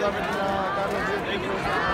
Gracias.